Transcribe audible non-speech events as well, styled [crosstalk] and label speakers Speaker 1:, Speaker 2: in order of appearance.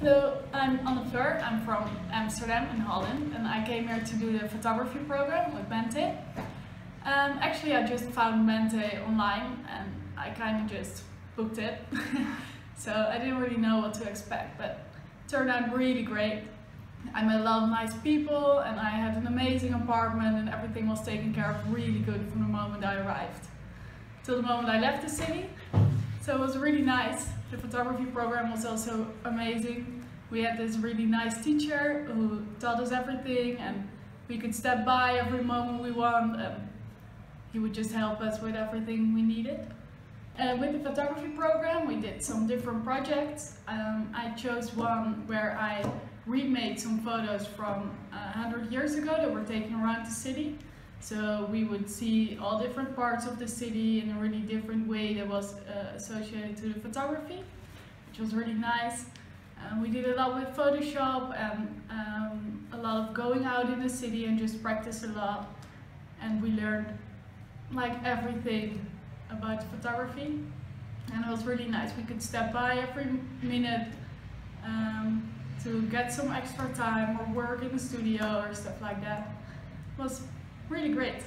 Speaker 1: Hello, I'm Annefloor. I'm from Amsterdam in Holland and I came here to do the photography program with Mente. Um, actually I just found Mente online and I kind of just booked it. [laughs] so I didn't really know what to expect but turned out really great. I met a lot of nice people and I had an amazing apartment and everything was taken care of really good from the moment I arrived till the moment I left the city. So it was really nice. The photography program was also amazing. We had this really nice teacher who taught us everything and we could step by every moment we want. And he would just help us with everything we needed. And with the photography program we did some different projects. Um, I chose one where I remade some photos from uh, 100 years ago that were taken around the city. So we would see all different parts of the city in a really different way that was uh, associated to the photography, which was really nice. We did a lot with Photoshop and um, a lot of going out in the city and just practice a lot. And we learned like everything about photography. And it was really nice. We could step by every minute um, to get some extra time or work in the studio or stuff like that. It was really great.